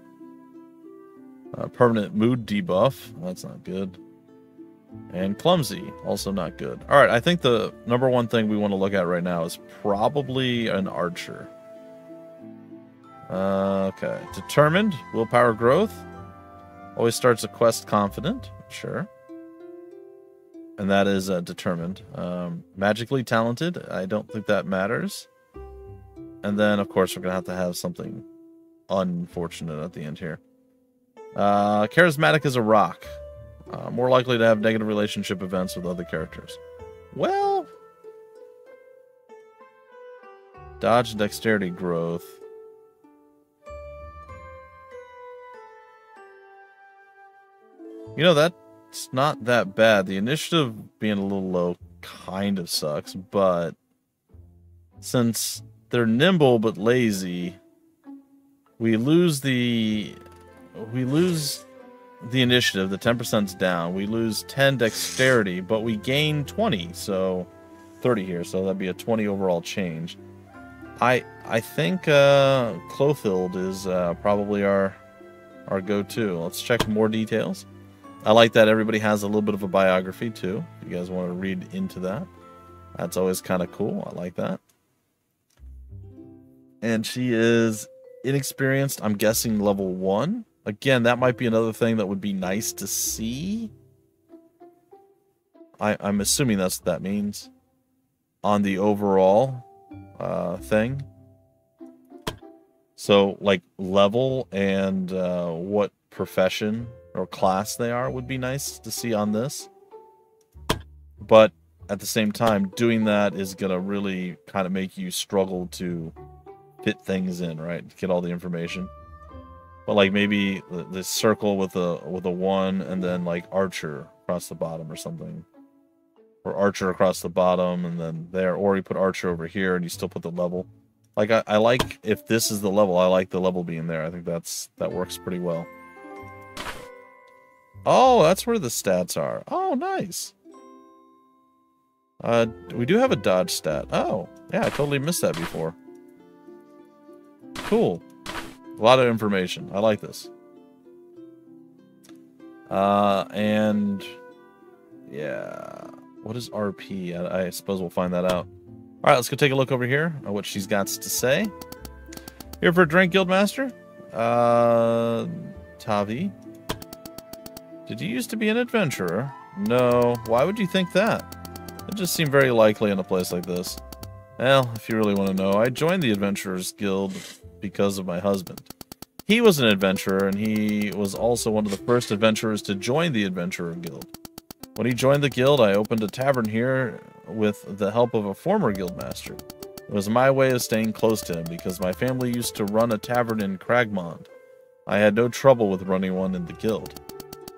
Uh, permanent mood debuff. That's not good. And clumsy, also not good. All right, I think the number one thing we want to look at right now is probably an archer. Uh, okay, determined, willpower growth. Always starts a quest confident, sure. And that is uh, determined. Um, magically talented, I don't think that matters. And then, of course, we're to have to have something unfortunate at the end here. Uh, charismatic as a rock. Uh, more likely to have negative relationship events with other characters. Well, dodge dexterity growth. You know, that's not that bad. The initiative being a little low kind of sucks, but since they're nimble but lazy, we lose the we lose the initiative, the 10%'s down. We lose 10 dexterity, but we gain 20, so 30 here, so that'd be a 20 overall change. I I think uh, Clothild is uh, probably our our go-to. Let's check more details. I like that everybody has a little bit of a biography too. If you guys want to read into that, that's always kind of cool. I like that. And she is inexperienced. I'm guessing level one. Again, that might be another thing that would be nice to see. I, I'm assuming that's what that means on the overall uh, thing. So, like, level and uh, what profession or class they are would be nice to see on this. But at the same time, doing that is going to really kind of make you struggle to fit things in, right? Get all the information. But like maybe this circle with a with a one and then like archer across the bottom or something. Or archer across the bottom and then there. Or you put archer over here and you still put the level. Like I, I like if this is the level, I like the level being there. I think that's that works pretty well. Oh, that's where the stats are. Oh, nice. Uh, we do have a dodge stat. Oh, yeah, I totally missed that before. Cool. A lot of information. I like this. Uh, and yeah, what is RP? I, I, suppose we'll find that out. All right, let's go take a look over here at what she's got to say. Here for a drink, Guildmaster. Uh, Tavi. Did you used to be an adventurer? No. Why would you think that? It just seemed very likely in a place like this. Well, if you really want to know, I joined the Adventurers Guild because of my husband. He was an adventurer, and he was also one of the first adventurers to join the Adventurer Guild. When he joined the guild, I opened a tavern here with the help of a former guildmaster. It was my way of staying close to him because my family used to run a tavern in Cragmond. I had no trouble with running one in the guild.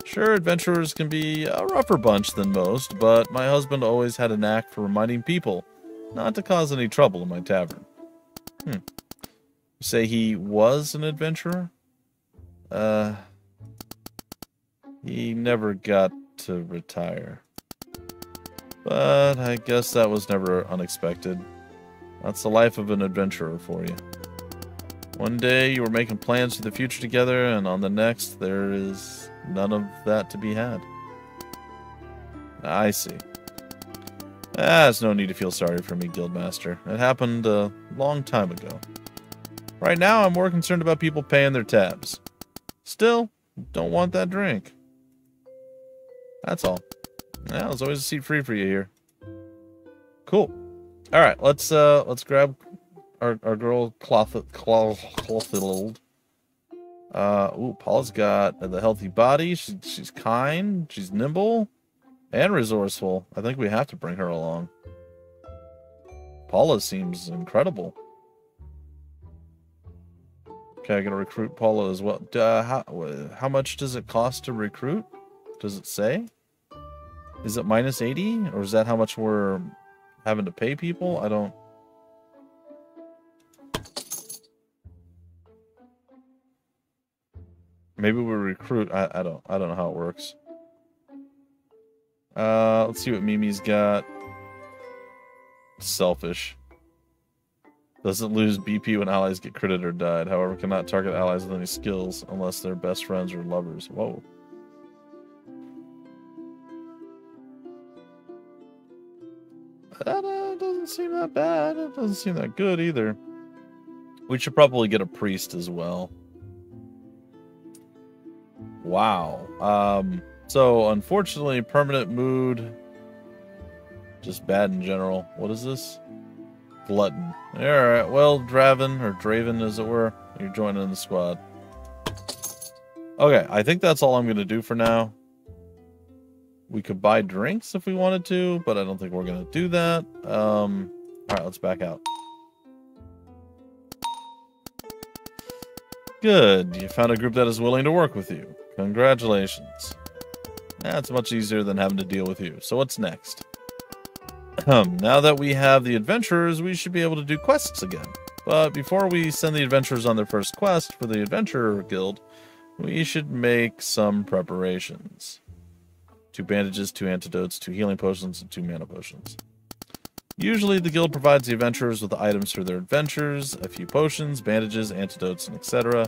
Sure, adventurers can be a rougher bunch than most, but my husband always had a knack for reminding people not to cause any trouble in my tavern. Hmm. Say he was an adventurer? Uh, he never got to retire. But I guess that was never unexpected. That's the life of an adventurer for you. One day you were making plans for the future together, and on the next there is none of that to be had. I see. Ah, there's no need to feel sorry for me, Guildmaster. It happened a long time ago. Right now, I'm more concerned about people paying their tabs. Still, don't want that drink. That's all. Yeah, there's always a seat free for you here. Cool. All right, let's uh let's grab our our girl cloth cloth cloth uh, ooh, Paula's got the healthy body. She's, she's kind. She's nimble and resourceful. I think we have to bring her along. Paula seems incredible. Okay, I gotta recruit Paula as well. Uh, how, how much does it cost to recruit? Does it say? Is it minus 80? Or is that how much we're having to pay people? I don't... Maybe we recruit. I, I don't. I don't know how it works. Uh, let's see what Mimi's got. Selfish. Doesn't lose BP when allies get critted or died. However, cannot target allies with any skills unless they're best friends or lovers. Whoa. That uh, doesn't seem that bad. It doesn't seem that good either. We should probably get a priest as well. Wow. Um, so, unfortunately, permanent mood. Just bad in general. What is this? Glutton. Alright, well, Draven, or Draven as it were, you're joining the squad. Okay, I think that's all I'm going to do for now. We could buy drinks if we wanted to, but I don't think we're going to do that. Um, Alright, let's back out. Good. You found a group that is willing to work with you. Congratulations. That's much easier than having to deal with you. So what's next? Hmm, now that we have the adventurers, we should be able to do quests again. But before we send the adventurers on their first quest for the Adventurer Guild, we should make some preparations. Two bandages, two antidotes, two healing potions, and two mana potions. Usually, the guild provides the adventurers with items for their adventures, a few potions, bandages, antidotes, and etc.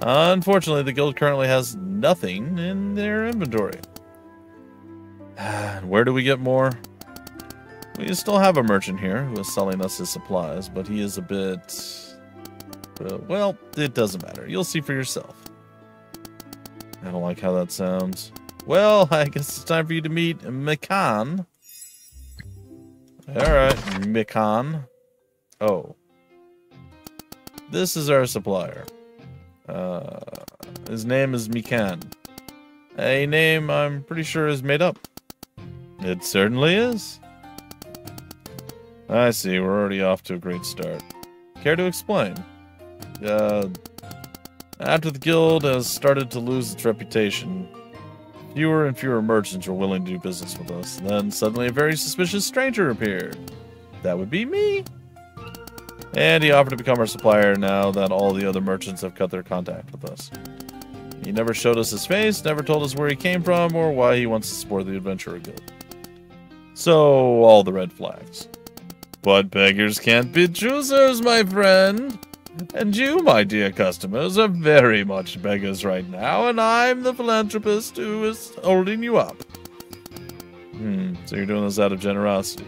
Unfortunately, the guild currently has nothing in their inventory. *sighs* Where do we get more? We still have a merchant here who is selling us his supplies, but he is a bit... Uh, well, it doesn't matter. You'll see for yourself. I don't like how that sounds. Well, *laughs* I guess it's time for you to meet Mikan. Alright, Mikan. Oh. This is our supplier. Uh, his name is Mikan. A name I'm pretty sure is made up. It certainly is. I see, we're already off to a great start. Care to explain? Uh, after the guild has started to lose its reputation, fewer and fewer merchants were willing to do business with us. Then suddenly a very suspicious stranger appeared. That would be me. And he offered to become our supplier now that all the other merchants have cut their contact with us. He never showed us his face, never told us where he came from, or why he wants to support the Adventurer Guild. So, all the red flags. But beggars can't be choosers, my friend. And you, my dear customers, are very much beggars right now, and I'm the philanthropist who is holding you up. Hmm, so you're doing this out of generosity.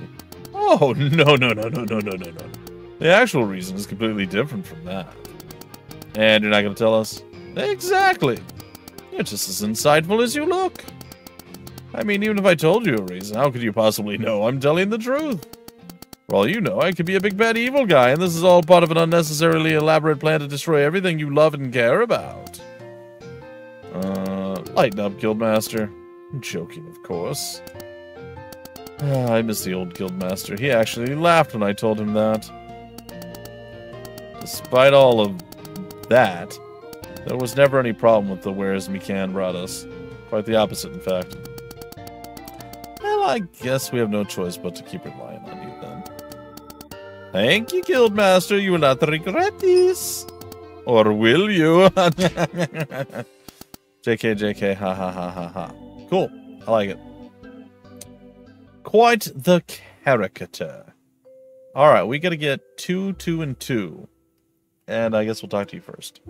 Oh, no, no, no, no, no, no, no, no. The actual reason is completely different from that. And you're not going to tell us? Exactly. You're just as insightful as you look. I mean, even if I told you a reason, how could you possibly know I'm telling the truth? All you know, I could be a big bad evil guy, and this is all part of an unnecessarily elaborate plan to destroy everything you love and care about. Uh, lighten up, Guildmaster. I'm joking, of course. Ah, I miss the old Guildmaster. He actually laughed when I told him that. Despite all of that, there was never any problem with the wares Mikan brought us. Quite the opposite, in fact. Well, I guess we have no choice but to keep relying on. Thank you, Guildmaster. You will not regret this. Or will you? *laughs* JK, JK, ha ha ha ha ha. Cool. I like it. Quite the caricature. Alright, we gotta get two, two, and two. And I guess we'll talk to you first.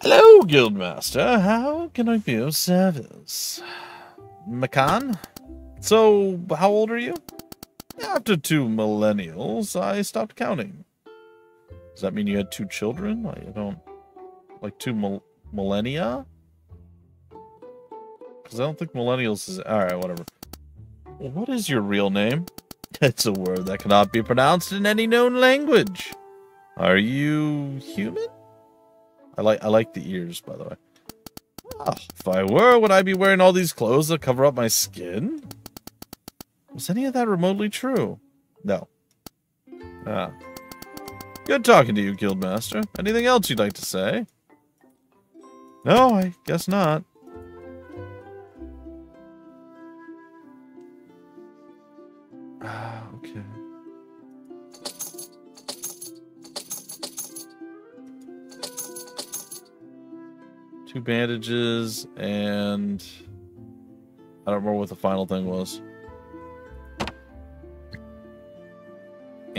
Hello, Guildmaster. How can I be of service? Mikan? So, how old are you? After two millennials, I stopped counting. Does that mean you had two children? I don't... Like two mil millennia? Because I don't think millennials is... Alright, whatever. What is your real name? *laughs* It's a word that cannot be pronounced in any known language. Are you human? I like I like the ears, by the way. Oh, if I were, would I be wearing all these clothes that cover up my skin? Was any of that remotely true? No. Ah. Good talking to you, Guildmaster. Anything else you'd like to say? No, I guess not. Ah, okay. Two bandages and I don't remember what the final thing was.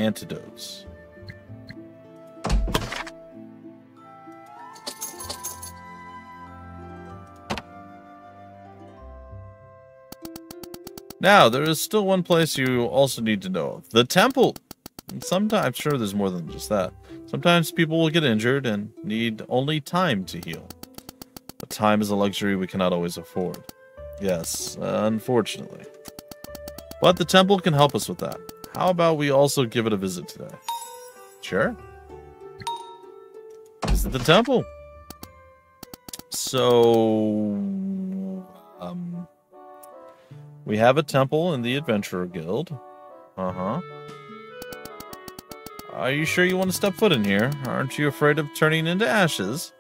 Antidotes. Now, there is still one place you also need to know of. The temple! Sometimes, sure, there's more than just that. Sometimes people will get injured and need only time to heal. But time is a luxury we cannot always afford. Yes, unfortunately. But the temple can help us with that. How about we also give it a visit today? Sure. Visit the temple. So, um, we have a temple in the Adventurer Guild. Uh-huh. Are you sure you want to step foot in here? Aren't you afraid of turning into ashes?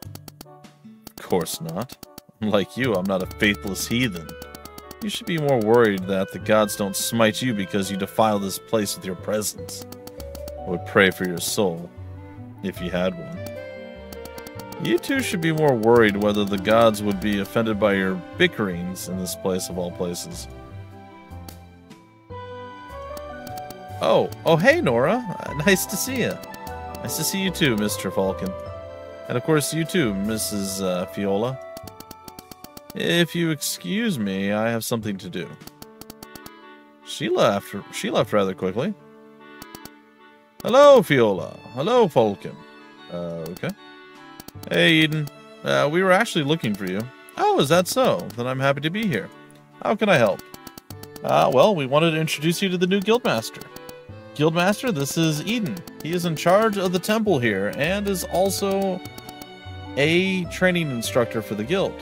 Of course not. Like you, I'm not a faithless heathen. You should be more worried that the gods don't smite you because you defile this place with your presence. I would pray for your soul, if you had one. You two should be more worried whether the gods would be offended by your bickerings in this place of all places. Oh, oh hey Nora, uh, nice to see you. Nice to see you too, Mr. Falcon. And of course you too, Mrs. Uh, Fiola. If you excuse me, I have something to do. She left. She left rather quickly. Hello, Fiola. Hello, Falcon. Uh, okay. Hey, Eden. Uh, we were actually looking for you. Oh, is that so? Then I'm happy to be here. How can I help? Uh, well, we wanted to introduce you to the new Guildmaster. Guildmaster, this is Eden. He is in charge of the temple here and is also a training instructor for the guild.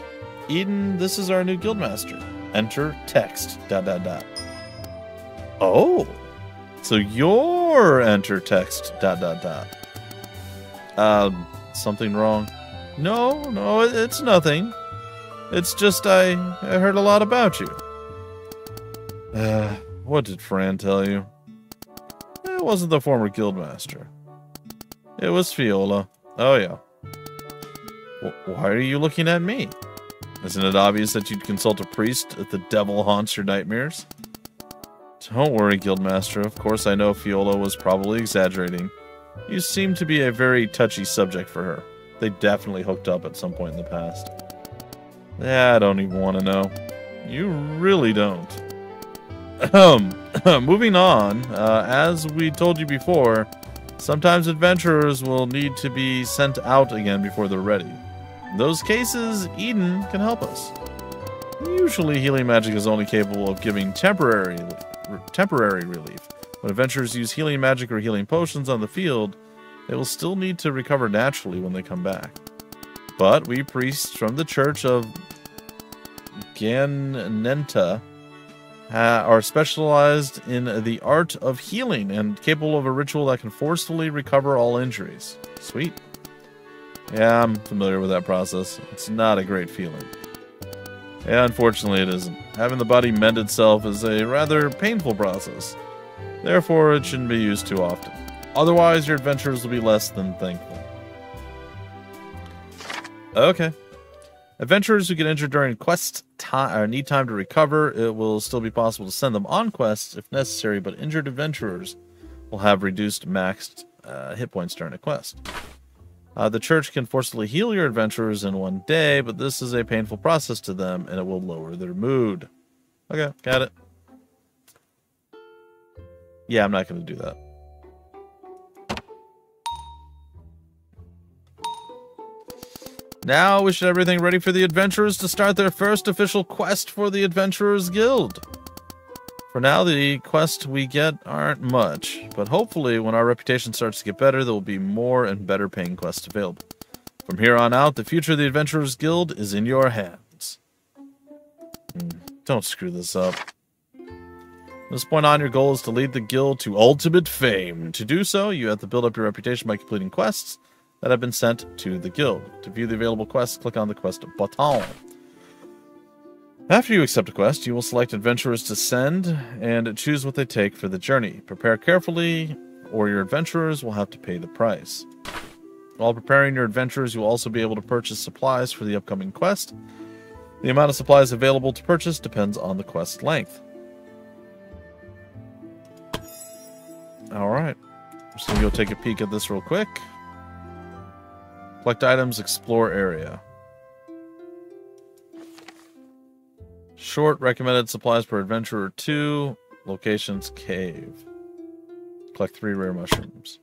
Eden, this is our new guildmaster. Enter text. Dot dot dot. Oh, so you're enter text. Dot dot dot. Um, something wrong? No, no, it's nothing. It's just I, I heard a lot about you. Uh, what did Fran tell you? It wasn't the former guildmaster. It was Fiola. Oh yeah. W why are you looking at me? Isn't it obvious that you'd consult a priest if the devil haunts your nightmares? Don't worry, Guildmaster. Of course I know Fiola was probably exaggerating. You seem to be a very touchy subject for her. They definitely hooked up at some point in the past. Yeah, I don't even want to know. You really don't. Um, *clears throat* moving on, uh, as we told you before, sometimes adventurers will need to be sent out again before they're ready. Those cases, Eden can help us. Usually, healing magic is only capable of giving temporary temporary relief. When adventurers use healing magic or healing potions on the field, they will still need to recover naturally when they come back. But we priests from the Church of Ganenta are specialized in the art of healing and capable of a ritual that can forcefully recover all injuries. Sweet. Yeah, I'm familiar with that process. It's not a great feeling. Yeah, unfortunately it isn't. Having the body mend itself is a rather painful process. Therefore, it shouldn't be used too often. Otherwise, your adventures will be less than thankful. Okay. Adventurers who get injured during quest time or need time to recover, it will still be possible to send them on quests if necessary, but injured adventurers will have reduced maxed uh, hit points during a quest. Uh, the church can forcibly heal your adventurers in one day, but this is a painful process to them and it will lower their mood. Okay, got it. Yeah, I'm not going to do that. Now we should everything ready for the adventurers to start their first official quest for the Adventurers Guild. For now, the quests we get aren't much, but hopefully when our reputation starts to get better, there will be more and better paying quests available. From here on out, the future of the Adventurers Guild is in your hands. Don't screw this up. From this point on, your goal is to lead the guild to ultimate fame. To do so, you have to build up your reputation by completing quests that have been sent to the guild. To view the available quests, click on the quest button. After you accept a quest, you will select adventurers to send and choose what they take for the journey. Prepare carefully, or your adventurers will have to pay the price. While preparing your adventurers, you will also be able to purchase supplies for the upcoming quest. The amount of supplies available to purchase depends on the quest length. Alright. Just gonna go take a peek at this real quick. Collect items, explore area. Short recommended supplies per adventurer two. Locations cave. Collect three rare mushrooms.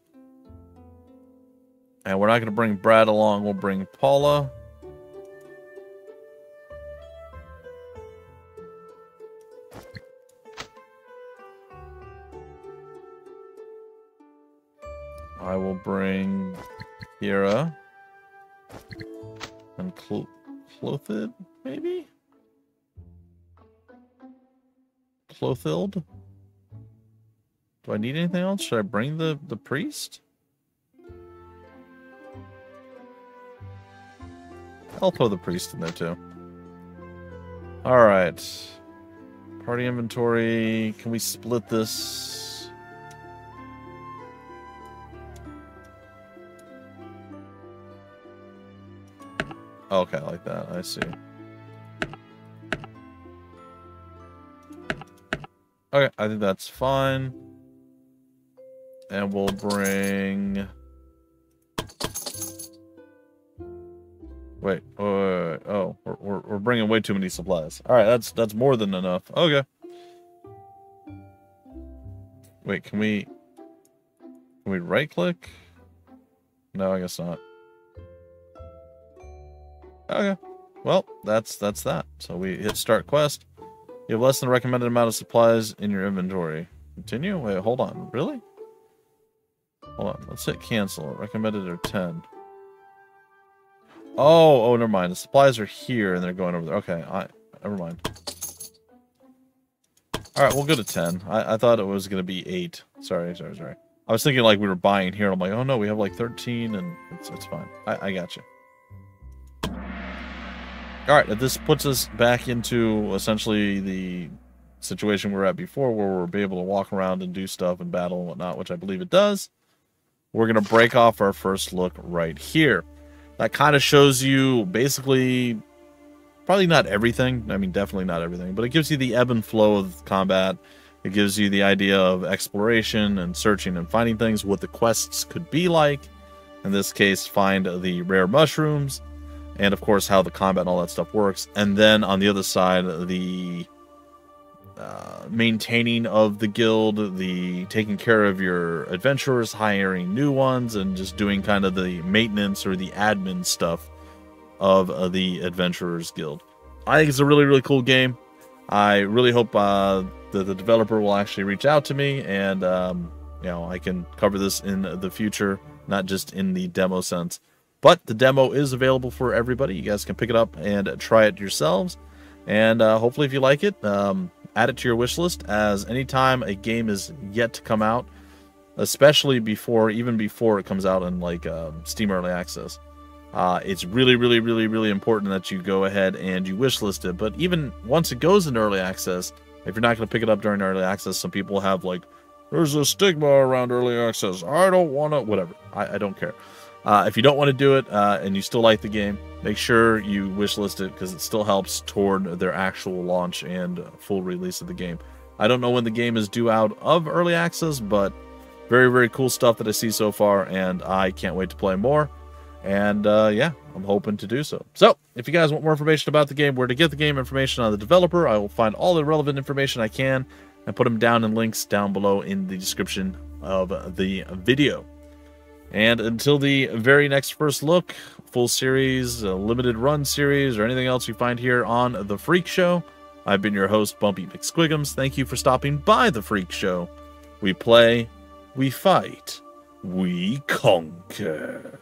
And we're not going to bring Brad along. We'll bring Paula. I will bring Kiera. And Cl maybe? Clothild? Do I need anything else? Should I bring the, the priest? I'll throw the priest in there too. Alright. Party inventory. Can we split this? Okay, I like that. I see. Okay, I think that's fine. And we'll bring... Wait, wait, wait, wait. oh, we're, we're, we're bringing way too many supplies. All right, that's that's more than enough. Okay. Wait, can we can we right click? No, I guess not. Okay. Well, that's that's that. So we hit start quest. You have less than the recommended amount of supplies in your inventory. Continue? Wait, hold on. Really? Hold on. Let's hit cancel. Recommended are 10. Oh, oh, never mind. The supplies are here and they're going over there. Okay, I never mind. All right, we'll go to 10. I, I thought it was going to be 8. Sorry, sorry, sorry. I was thinking like we were buying here. And I'm like, oh no, we have like 13 and it's, it's fine. I, I got you. All right, this puts us back into essentially the situation we were at before, where we'll be able to walk around and do stuff and battle and whatnot, which I believe it does. We're going to break off our first look right here. That kind of shows you basically, probably not everything. I mean, definitely not everything, but it gives you the ebb and flow of combat. It gives you the idea of exploration and searching and finding things, what the quests could be like. In this case, find the rare mushrooms and of course how the combat and all that stuff works. And then on the other side, the uh, maintaining of the guild, the taking care of your adventurers, hiring new ones, and just doing kind of the maintenance or the admin stuff of uh, the adventurers guild. I think it's a really, really cool game. I really hope uh, the, the developer will actually reach out to me and, um, you know, I can cover this in the future, not just in the demo sense. But the demo is available for everybody. You guys can pick it up and try it yourselves. And uh, hopefully, if you like it, um, add it to your wish list. As anytime a game is yet to come out, especially before, even before it comes out in like um, Steam Early Access, uh, it's really, really, really, really important that you go ahead and you wish list it. But even once it goes into early access, if you're not going to pick it up during early access, some people have like, there's a stigma around early access. I don't want to, whatever. I, I, don't care. Uh, if you don't want to do it uh, and you still like the game, make sure you wish list it because it still helps toward their actual launch and full release of the game. I don't know when the game is due out of early access, but very, very cool stuff that I see so far, and I can't wait to play more. And uh, yeah, I'm hoping to do so. So, if you guys want more information about the game, where to get the game information on the developer, I will find all the relevant information I can and put them down in links down below in the description of the video. And until the very next first look, full series, limited run series, or anything else you find here on The Phreak Show, I've been your host, Bumpy McSquigums. Thank you for stopping by The Phreak Show. We play, we fight, we conquer.